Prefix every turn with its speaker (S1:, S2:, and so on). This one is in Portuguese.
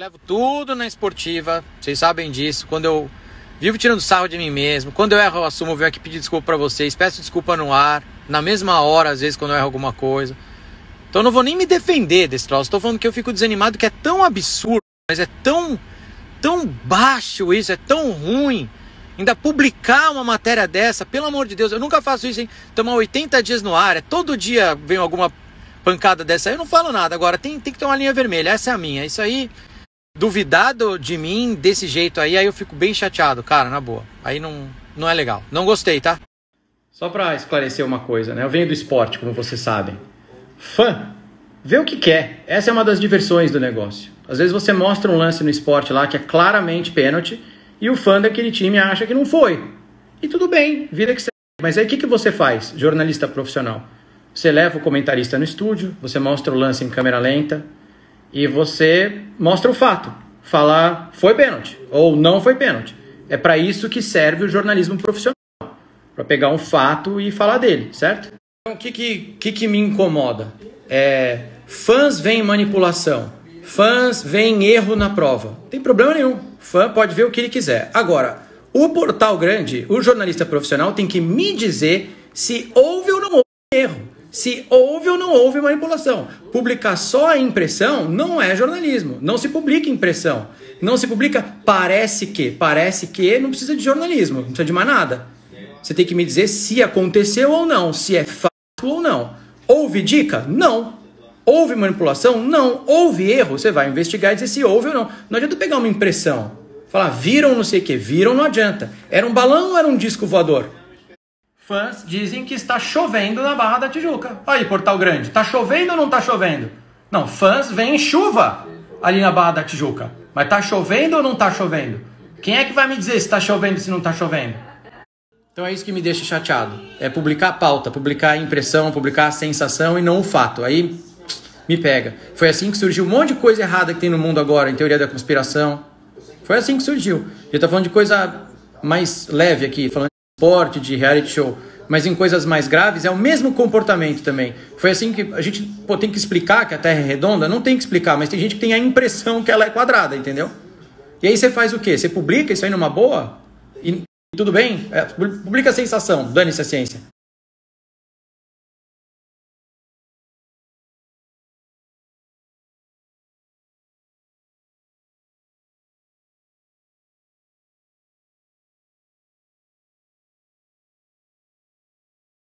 S1: Levo tudo na esportiva, vocês sabem disso. Quando eu vivo tirando sarro de mim mesmo, quando eu erro, eu assumo, eu venho aqui pedir desculpa para vocês, peço desculpa no ar, na mesma hora, às vezes, quando eu erro alguma coisa. Então eu não vou nem me defender desse troço. Estou falando que eu fico desanimado, que é tão absurdo, mas é tão, tão baixo isso, é tão ruim. Ainda publicar uma matéria dessa, pelo amor de Deus, eu nunca faço isso, hein? Tomar 80 dias no ar, é todo dia vem alguma pancada dessa eu não falo nada. Agora tem, tem que ter uma linha vermelha, essa é a minha. Isso aí duvidado de mim desse jeito aí, aí eu fico bem chateado, cara, na boa. Aí não, não é legal. Não gostei, tá? Só pra esclarecer uma coisa, né? Eu venho do esporte, como vocês sabem. Fã, vê o que quer. Essa é uma das diversões do negócio. Às vezes você mostra um lance no esporte lá que é claramente pênalti e o fã daquele time acha que não foi. E tudo bem, vida que você. Mas aí o que, que você faz, jornalista profissional? Você leva o comentarista no estúdio, você mostra o lance em câmera lenta, e você mostra o fato. Falar foi pênalti ou não foi pênalti. É para isso que serve o jornalismo profissional. Para pegar um fato e falar dele, certo? Então, o que, que, que, que me incomoda? É, fãs veem manipulação. Fãs veem erro na prova. Não tem problema nenhum. Fã pode ver o que ele quiser. Agora, o portal grande, o jornalista profissional tem que me dizer se houve ou não houve se houve ou não houve manipulação. Publicar só a impressão não é jornalismo. Não se publica impressão. Não se publica parece que. Parece que não precisa de jornalismo, não precisa de mais nada. Você tem que me dizer se aconteceu ou não, se é fato ou não. Houve dica? Não. Houve manipulação? Não. Houve erro? Você vai investigar e dizer se houve ou não. Não adianta pegar uma impressão. Falar, viram não sei o que, viram não adianta. Era um balão ou era um disco voador? Fãs dizem que está chovendo na Barra da Tijuca. Aí, Portal Grande, está chovendo ou não está chovendo? Não, fãs veem chuva ali na Barra da Tijuca. Mas está chovendo ou não está chovendo? Quem é que vai me dizer se está chovendo ou se não está chovendo? Então é isso que me deixa chateado. É publicar a pauta, publicar a impressão, publicar a sensação e não o fato. Aí me pega. Foi assim que surgiu um monte de coisa errada que tem no mundo agora, em teoria da conspiração. Foi assim que surgiu. Eu tô falando de coisa mais leve aqui, falando esporte, de reality show, mas em coisas mais graves é o mesmo comportamento também. Foi assim que a gente pô, tem que explicar que a Terra é redonda? Não tem que explicar, mas tem gente que tem a impressão que ela é quadrada, entendeu? E aí você faz o quê? Você publica isso aí numa boa? E tudo bem? É, publica a sensação, dane-se a ciência.